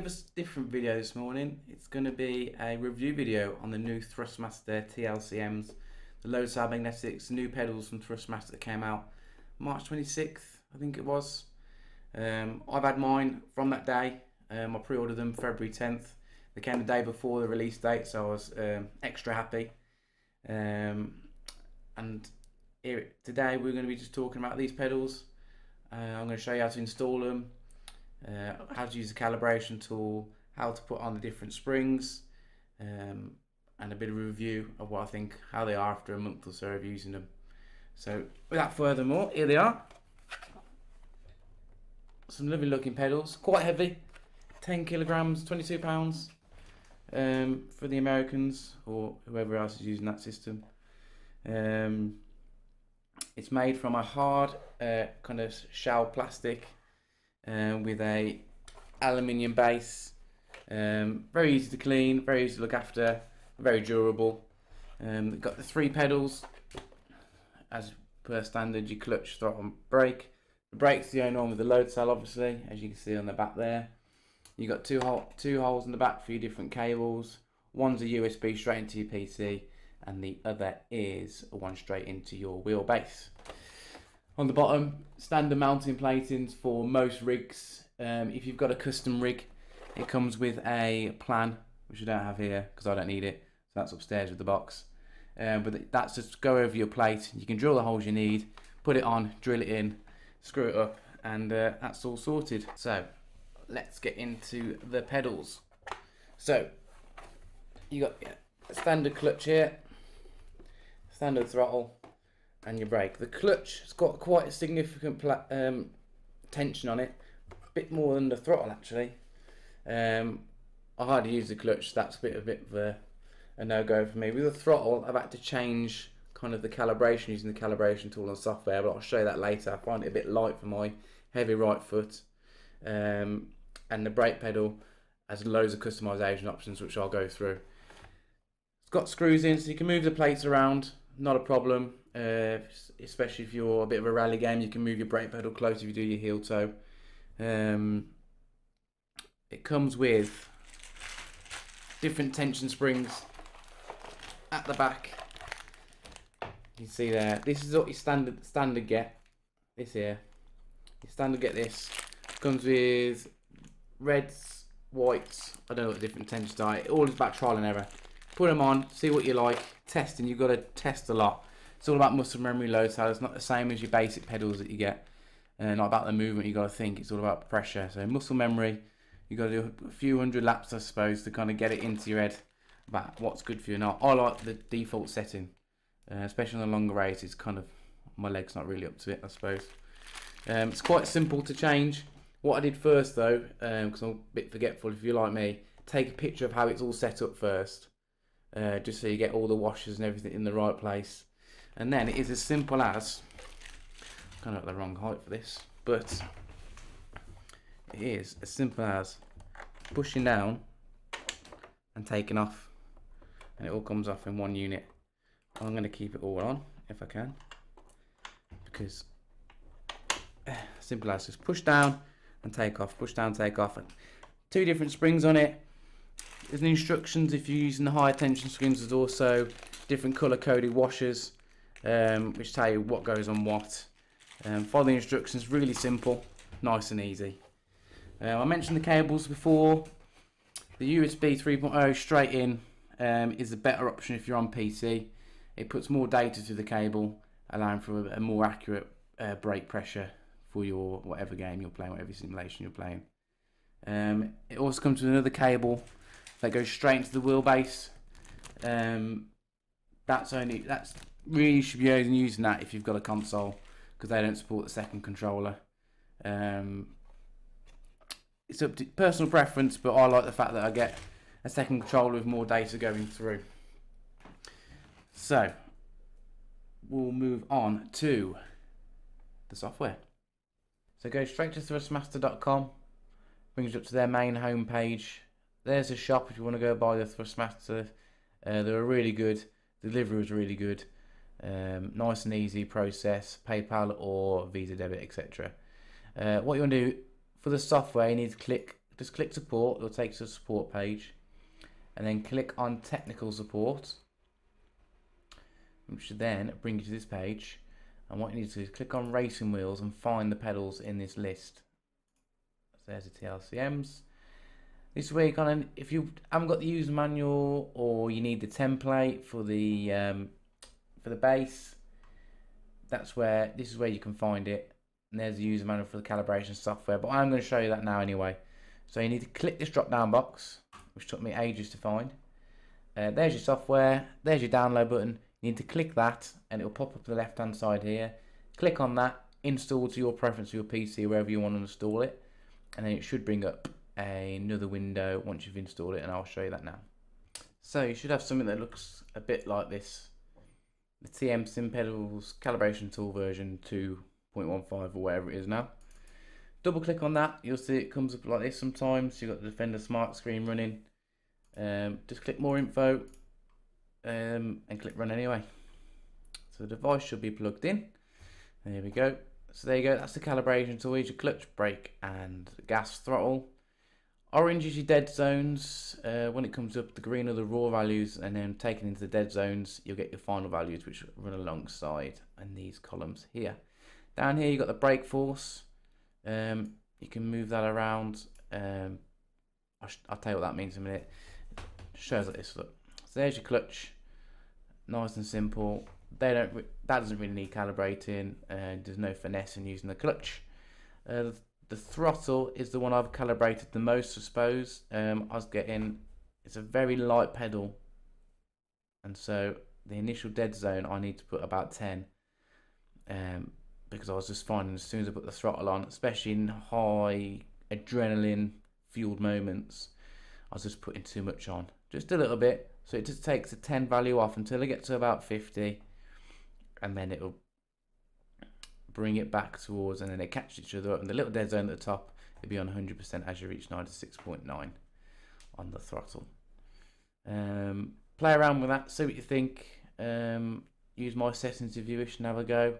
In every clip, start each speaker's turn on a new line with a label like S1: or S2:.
S1: of a different video this morning. It's going to be a review video on the new Thrustmaster TLCMs, the side magnetics, new pedals from Thrustmaster that came out March 26th, I think it was. Um, I've had mine from that day. Um, I pre-ordered them February 10th. They came the day before the release date, so I was um, extra happy. Um, and here, today we're going to be just talking about these pedals. Uh, I'm going to show you how to install them, uh, how to use the calibration tool, how to put on the different springs, um, and a bit of review of what I think, how they are after a month or so of using them. So without further more, here they are. Some lovely looking pedals, quite heavy, 10 kilograms, 22 pounds um, for the Americans or whoever else is using that system. Um, it's made from a hard uh, kind of shell plastic uh, with a aluminium base. Um, very easy to clean, very easy to look after, very durable. Um, got the three pedals as per standard, your clutch, throttle and brake. The brake's the only one with the load cell obviously, as you can see on the back there. You've got two hole, two holes in the back for your different cables. One's a USB straight into your PC, and the other is one straight into your wheelbase. On the bottom, standard mounting platings for most rigs. Um, if you've got a custom rig, it comes with a plan, which I don't have here because I don't need it. So that's upstairs with the box. Um, but that's just go over your plate. You can drill the holes you need, put it on, drill it in, screw it up, and uh, that's all sorted. So let's get into the pedals. So you got standard clutch here, standard throttle, and your brake. The clutch has got quite a significant um, tension on it, a bit more than the throttle actually. Um, I hardly use the clutch, that's a bit, a bit of a, a no-go for me. With the throttle, I've had to change kind of the calibration using the calibration tool and software, but I'll show you that later. I find it a bit light for my heavy right foot. Um, and the brake pedal has loads of customization options, which I'll go through. It's got screws in, so you can move the plates around, not a problem. Uh, especially if you're a bit of a rally game, you can move your brake pedal close if you do your heel toe. Um, it comes with different tension springs at the back. You can see there. This is what your standard standard get. This here. Your standard get this. Comes with reds, whites. I don't know what different tensions are. All is about trial and error. Put them on, see what you like. test, and you've got to test a lot. It's all about muscle memory load, so it's not the same as your basic pedals that you get. Uh, not about the movement, you got to think. It's all about pressure. So muscle memory, you got to do a few hundred laps, I suppose, to kind of get it into your head about what's good for you. Now, I like the default setting, uh, especially on the longer races. Kind of my leg's not really up to it, I suppose. Um, it's quite simple to change. What I did first though, because um, I'm a bit forgetful if you're like me, take a picture of how it's all set up first. Uh, just so you get all the washers and everything in the right place. And then it is as simple as, kind of at the wrong height for this, but it is as simple as pushing down and taking off. And it all comes off in one unit. I'm going to keep it all on if I can. Because eh, simple as just push down and take off, push down, take off. And two different springs on it. There's instructions if you're using the higher tension springs. There's also different color coded washers, um, which tell you what goes on what. Um, follow the instructions, really simple, nice and easy. Uh, I mentioned the cables before. The USB 3.0 straight in um, is a better option if you're on PC. It puts more data through the cable, allowing for a, a more accurate uh, brake pressure for your whatever game you're playing, whatever simulation you're playing. Um, it also comes with another cable that goes straight into the wheelbase. Um, that's only that's really should be using that if you've got a console because they don't support the second controller. Um, it's up to personal preference, but I like the fact that I get a second controller with more data going through. So we'll move on to the software. So go straight to thrustmaster.com, brings you up to their main homepage. There's a shop if you want to go buy the Thrustmaster. Uh, they're really good. Delivery was really good. Um, nice and easy process, PayPal or Visa debit, etc. Uh, what you want to do for the software, you need to click just click support, it'll take you to the support page. And then click on technical support. Which should then bring you to this page. And what you need to do is click on racing wheels and find the pedals in this list. So there's the TLCMs. This kind of, if you haven't got the user manual or you need the template for the um, for the base, that's where this is where you can find it. And there's the user manual for the calibration software. But I'm going to show you that now anyway. So you need to click this drop down box, which took me ages to find. Uh, there's your software. There's your download button. You need to click that, and it will pop up to the left hand side here. Click on that. Install to your preference of your PC, wherever you want to install it, and then it should bring up another window once you've installed it and I'll show you that now. So you should have something that looks a bit like this. The TM Sim Pedals calibration tool version 2.15 or whatever it is now. Double click on that, you'll see it comes up like this sometimes. You've got the Defender Smart Screen running. Um, just click more info um, and click run anyway. So the device should be plugged in. There we go. So there you go, that's the calibration tool, Here's your clutch, brake and gas throttle. Orange is your dead zones. Uh, when it comes up, the green are the raw values, and then taken into the dead zones, you'll get your final values, which run alongside in these columns here. Down here, you've got the brake force. Um, you can move that around. Um, I'll, I'll, tell you what that means in a minute. Shows like this. Look, so there's your clutch. Nice and simple. They don't. That doesn't really need calibrating. Uh, there's no finesse in using the clutch. Uh, the throttle is the one I've calibrated the most, I suppose. Um, I was getting, it's a very light pedal. And so the initial dead zone, I need to put about 10. Um, because I was just finding as soon as I put the throttle on, especially in high adrenaline fueled moments, I was just putting too much on. Just a little bit. So it just takes a 10 value off until I get to about 50. And then it'll bring it back towards, and then they catch each other up. And the little dead zone at the top, it'll be on 100% as you reach 96.9 on the throttle. Um, play around with that, see what you think. Um, use my settings if you wish and have a go.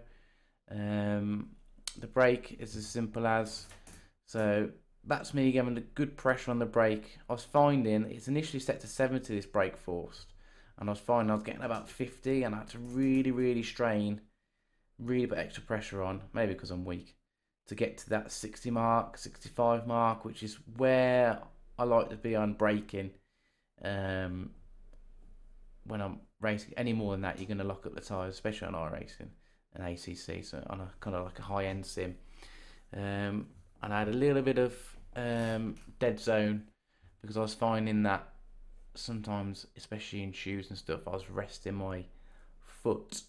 S1: Um, the brake is as simple as so that's me giving a good pressure on the brake. I was finding it's initially set to 70 this brake force, and I was finding I was getting about 50 and I had to really really strain really put extra pressure on, maybe because I'm weak, to get to that 60 mark, 65 mark, which is where I like to be on braking. Um, when I'm racing, any more than that, you're going to lock up the tyres, especially on iRacing and ACC, so on a kind of like a high end sim. Um, and I had a little bit of um, dead zone because I was finding that sometimes, especially in shoes and stuff, I was resting my foot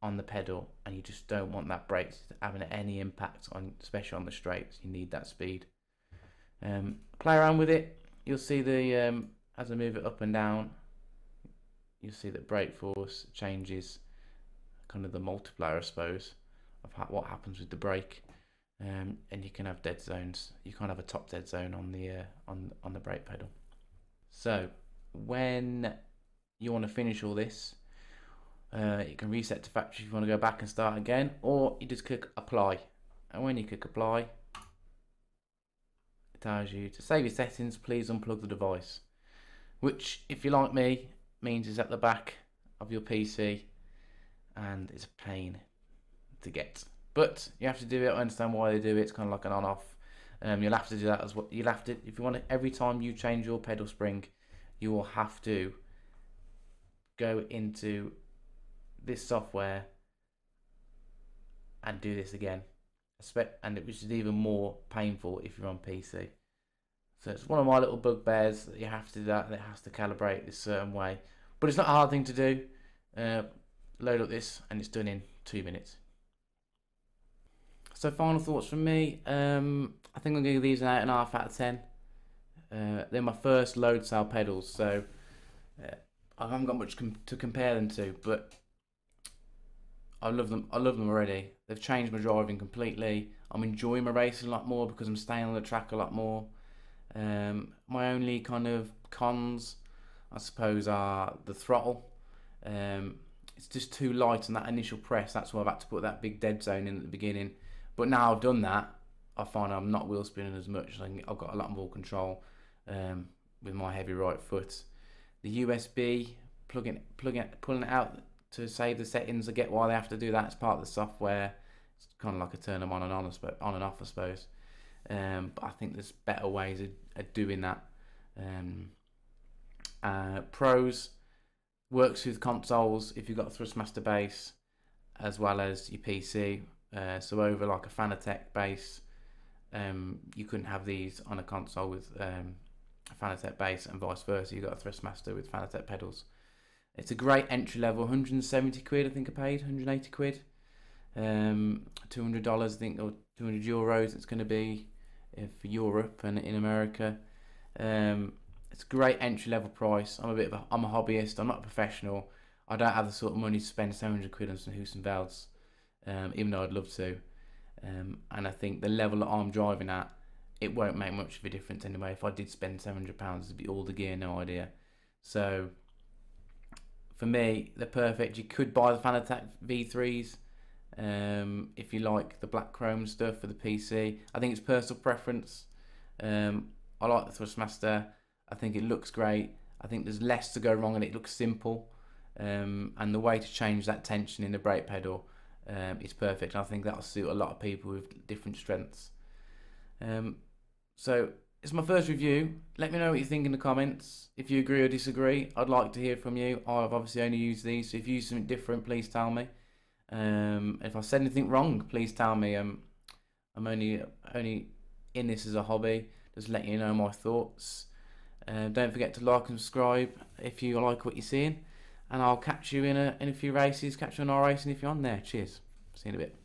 S1: on the pedal and you just don't want that brake having any impact on especially on the straights. You need that speed. Um, play around with it. You'll see the um, as I move it up and down you'll see that brake force changes kind of the multiplier I suppose of what happens with the brake. Um, and you can have dead zones. You can't have a top dead zone on the uh, on on the brake pedal. So when you want to finish all this uh, you can reset to factory if you want to go back and start again, or you just click apply. And when you click apply, it tells you to save your settings, please unplug the device. Which, if you're like me, means is at the back of your PC and it's a pain to get. But you have to do it. I understand why they do it. It's kind of like an on-off. Um, you'll have to do that as well. You'll have to if you want to. Every time you change your pedal spring, you will have to go into this software and do this again. And it is even more painful if you're on PC. So it's one of my little bugbears that you have to do that and it has to calibrate this certain way. But it's not a hard thing to do. Uh, load up this and it's done in two minutes. So final thoughts from me. Um, I think I'm going to give these an 8.5 out of 10. Uh, they're my first load cell pedals, so uh, I haven't got much com to compare them to, but I love them. I love them already. They've changed my driving completely. I'm enjoying my racing a lot more because I'm staying on the track a lot more. Um, my only kind of cons, I suppose, are the throttle. Um, it's just too light on that initial press. That's why I've had to put that big dead zone in at the beginning. But now I've done that, I find I'm not wheel spinning as much. I've got a lot more control um, with my heavy right foot. The USB plugging plugging pulling it out to save the settings. I get why they have to do that. It's part of the software. It's kind of like a turn them on and on, on and off, I suppose. Um, but I think there's better ways of, of doing that. Um, uh, pros works with consoles if you've got a Thrustmaster base as well as your PC. Uh, so over like a Fanatec base, um, you couldn't have these on a console with um, a Fanatec base and vice versa. You've got a Thrustmaster with Fanatec pedals. It's a great entry level, 170 quid I think I paid, 180 quid, um, 200 dollars I think or 200 euros it's going to be uh, for Europe and in America. Um, it's a great entry level price. I'm a bit of a, I'm a hobbyist. I'm not a professional. I don't have the sort of money to spend 700 quid on some Husum um, even though I'd love to. Um, and I think the level that I'm driving at, it won't make much of a difference anyway. If I did spend 700 pounds, it'd be all the gear, no idea. So for me, they're perfect. You could buy the Fanatec V3s um, if you like the black chrome stuff for the PC. I think it's personal preference. Um, I like the Thrustmaster. I think it looks great. I think there's less to go wrong and it looks simple. Um, and the way to change that tension in the brake pedal um, is perfect. I think that'll suit a lot of people with different strengths. Um, so it's my first review. Let me know what you think in the comments. If you agree or disagree, I'd like to hear from you. I've obviously only used these, so if you use something different, please tell me. Um, if I said anything wrong, please tell me. Um, I'm only only in this as a hobby, just letting you know my thoughts. Uh, don't forget to like and subscribe if you like what you're seeing, and I'll catch you in a in a few races. Catch you on iRacing if you're on there. Cheers. See you in a bit.